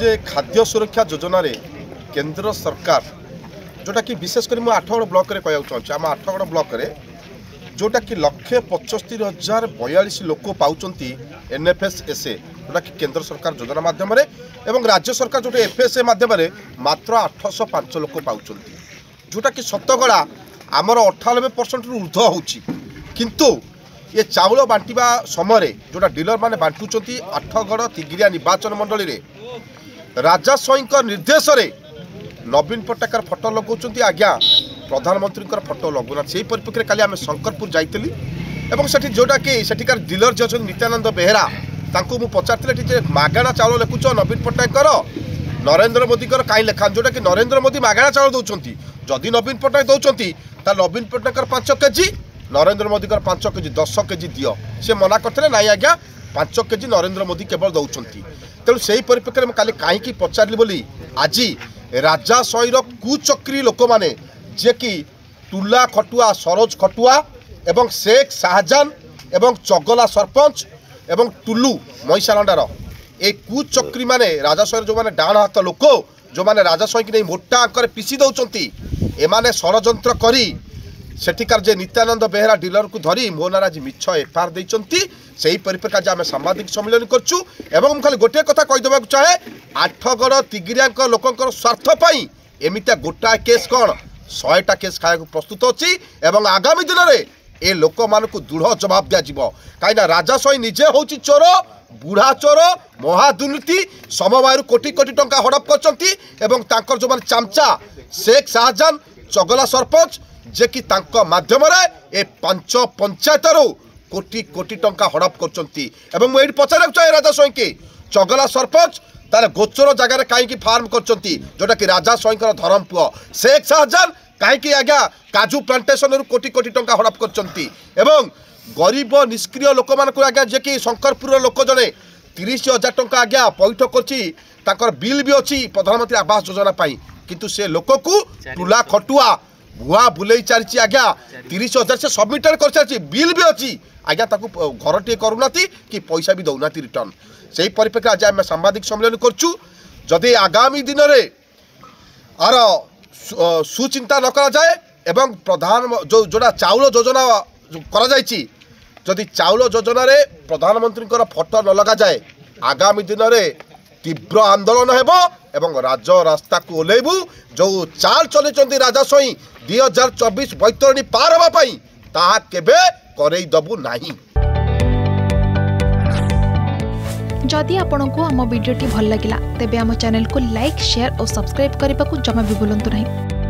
যে খাদ্য সুরক্ষা যোজনার কেন্দ্র সরকার ଯେଉଁଟାକି ବିଶେଷ କରି ମୁଁ ଆଠଗଡ଼ ବ୍ଲକରେ କହିବାକୁ ଚାହୁଁଛି ଆମ ଆଠଗଡ଼ ବ୍ଲକରେ ଯେଉଁଟାକି ଲକ୍ଷେ ପଞ୍ଚସ୍ତରୀ ହଜାର ବୟାଳିଶ ଲୋକ ପାଉଛନ୍ତି ଏନ୍ଏଫ୍ଏସ୍ଏସ୍ଏ ଯେଉଁଟାକି କେନ୍ଦ୍ର ସରକାର ଯୋଜନା ମାଧ୍ୟମରେ ଏବଂ ରାଜ୍ୟ ସରକାର ଯେଉଁଟା ଏଫ୍ଏସ୍ଏ ମାଧ୍ୟମରେ ମାତ୍ର ଆଠଶହ ପାଞ୍ଚ ଲୋକ ପାଉଛନ୍ତି ଯେଉଁଟାକି ଶତକଡ଼ା ଆମର ଅଠାନବେ ପରସେଣ୍ଟରୁ ଉର୍ଦ୍ଧ୍ୱ ହେଉଛି କିନ୍ତୁ ଏ ଚାଉଳ ବାଣ୍ଟିବା ସମୟରେ ଯେଉଁଟା ଡିଲରମାନେ ବାଣ୍ଟୁଛନ୍ତି ଆଠଗଡ଼ ତିଗିରିଆ ନିର୍ବାଚନ ମଣ୍ଡଳୀରେ ରାଜା ସ୍ୱାଇଁଙ୍କ ନିର୍ଦ୍ଦେଶରେ ନବୀନ ପଟ୍ଟନାୟକର ଫଟୋ ଲଗାଉଛନ୍ତି ଆଜ୍ଞା ପ୍ରଧାନମନ୍ତ୍ରୀଙ୍କର ଫଟୋ ଲଗାଉନାହାନ୍ତି ସେହି ପରିପ୍ରେକ୍ଷୀରେ କାଲି ଆମେ ଶଙ୍କରପୁର ଯାଇଥିଲି ଏବଂ ସେଠି ଯେଉଁଟାକି ସେଠିକାର ଡିଲର ଯିଏ ଅଛନ୍ତି ନିତ୍ୟାନନ୍ଦ ବେହେରା ତାଙ୍କୁ ମୁଁ ପଚାରିଥିଲି ଏଠି ଯେ ମାଗଣା ଚାଉଳ ଲେଖୁଛ ନବୀନ ପଟ୍ଟନାୟକଙ୍କର ନରେନ୍ଦ୍ର ମୋଦିଙ୍କର କାହିଁ ଲେଖାନ୍ତି ଯେଉଁଟାକି ନରେନ୍ଦ୍ର ମୋଦି ମାଗଣା ଚାଉଳ ଦେଉଛନ୍ତି ଯଦି ନବୀନ ପଟ୍ଟନାୟକ ଦେଉଛନ୍ତି ତାହେଲେ ନବୀନ ପଟ୍ଟନାୟକର ପାଞ୍ଚ କେଜି ନରେନ୍ଦ୍ର ମୋଦିଙ୍କର ପାଞ୍ଚ କେଜି ଦଶ କେଜି ଦିଅ ସେ ମନା କରିଥିଲେ ନାହିଁ ଆଜ୍ଞା ପାଞ୍ଚ କେଜି ନରେନ୍ଦ୍ର ମୋଦି କେବଳ ଦେଉଛନ୍ତି ତେଣୁ ସେହି ପରିପ୍ରେକ୍ଷୀରେ ମୁଁ କାଲି କାହିଁକି ପଚାରିଲି ବୋଲି ଆଜି ରାଜା ଶୈର କୁଚକ୍ରୀ ଲୋକମାନେ ଯିଏକି ଟୁଲା ଖଟୁଆ ସରୋଜ ଖଟୁଆ ଏବଂ ଶେଖ ଶାହଜାହାନ ଏବଂ ଚଗଲା ସରପଞ୍ଚ ଏବଂ ଟୁଲୁ ମହିଷାଲଣ୍ଡାର এই কুচক্রীমানে রাজাশয়ের যে ডাণ হাত লোক যে রাজাশয়কে নিয়ে মোটা আঙ্করে পিছি দৌঁচ এমানে ষড়যন্ত্র করে সেঠিকার যে নিত্যানন্দ বেহেরা ডিলরকু ধরি মো নারা আজ মিছ এফআইআর দিয়েছেন সেই পরিপ্রেক্ষী আজ আমি সাংবাদিক সম্মিলন করছু এবং খালি গোটিয়ে কথা কইদেবা চাহে আঠগড় তিগিরিয়া লোকর স্বার্থ পাই এমিতা গোটা কেস কণ শহেটা কেস খাওয়া প্রস্তুত অছি এবং আগামী দিনে এ লোক মানুষ দৃঢ় জবাব দিয়াযিব না রাজা সই নিজে হচ্ছে চোর বুড়া চোর মহাদুর্নীতি সমবায়ু কোটি কোটি টঙ্কা হড়প করছেন এবং তাঁর যে চামচা শেখ শাহজাহান চগলা সরপঞ্চ ଯେ କି ତାଙ୍କ ମାଧ୍ୟମରେ ଏ ପାଞ୍ଚ ପଞ୍ଚାୟତରୁ କୋଟି କୋଟି ଟଙ୍କା ହଡ଼ପ କରୁଛନ୍ତି ଏବଂ ମୁଁ ଏଇଠି ପଚାରିବାକୁ ଚାହେଁ ରାଜା ସ୍ୱାଇଁକି ଚଗଲା ସରପଞ୍ଚ ତାହେଲେ ଗୋଚର ଜାଗାରେ କାହିଁକି ଫାର୍ମ କରିଛନ୍ତି ଯେଉଁଟାକି ରାଜା ସ୍ୱାଇଁଙ୍କର ଧରମ ପୁଅ ଶେଖ୍ ଶାହଜାହାନ କାହିଁକି ଆଜ୍ଞା କାଜୁ ପ୍ଲାଣ୍ଟେସନରୁ କୋଟି କୋଟି ଟଙ୍କା ହଡ଼ପ କରିଛନ୍ତି ଏବଂ ଗରିବ ନିଷ୍କ୍ରିୟ ଲୋକମାନଙ୍କୁ ଆଜ୍ଞା ଯିଏକି ଶଙ୍କରପୁରର ଲୋକ ଜଣେ ତିରିଶ ହଜାର ଟଙ୍କା ଆଜ୍ଞା ପଇଠ କରିଛି ତାଙ୍କର ବିଲ୍ ବି ଅଛି ପ୍ରଧାନମନ୍ତ୍ରୀ ଆବାସ ଯୋଜନା ପାଇଁ କିନ୍ତୁ ସେ ଲୋକକୁ ତୁଲା ଖଟୁଆ ଭୁଆ ବୁଲେଇ ଚାଲିଛି ଆଜ୍ଞା ତିରିଶ ହଜାର ସେ ସବମିଟେଡ଼ କରିସାରିଛି ବିଲ୍ ବି ଅଛି ଆଜ୍ଞା ତାକୁ ଘରଟିଏ କରୁନାହାନ୍ତି କି ପଇସା ବି ଦେଉନାହାନ୍ତି ରିଟର୍ନ ସେହି ପରିପ୍ରେକ୍ଷୀରେ ଆଜି ଆମେ ସାମ୍ବାଦିକ ସମ୍ମିଳନୀ କରୁଛୁ ଯଦି ଆଗାମୀ ଦିନରେ ଆର ସୁଚିନ୍ତା ନ କରାଯାଏ ଏବଂ ପ୍ରଧାନ ଯେଉଁ ଯେଉଁଟା ଚାଉଳ ଯୋଜନା କରାଯାଇଛି ଯଦି ଚାଉଳ ଯୋଜନାରେ ପ୍ରଧାନମନ୍ତ୍ରୀଙ୍କର ଫଟୋ ନ ଲଗାଯାଏ ଆଗାମୀ ଦିନରେ তীব্র আন্দোলন ହେବ ଏବଂ ରାଜ ରାସ୍ତାକୁ ଓହ୍ଲାଇବୁ ଯେଉଁ ଚାଲ ଚଲେଇଛନ୍ତି ରାଜା ସ୍ୱାଇଁ ଦୁଇ ହଜାର ଚବିଶ ବୈତରଣୀ ପାର ହେବା ପାଇଁ ତାହା କେବେ କରେଇ ଦେବୁ ନାହିଁ ଯଦି ଆପଣଙ୍କୁ ଆମ ଭିଡ଼ିଓଟି ଭଲ ଲାଗିଲା ତେବେ ଆମ ଚ୍ୟାନେଲକୁ ଲାଇକ୍ ସେୟାର ଓ ସବସ୍କ୍ରାଇବ୍ କରିବାକୁ ଜମା ବି ଭୁଲନ୍ତୁ ନାହିଁ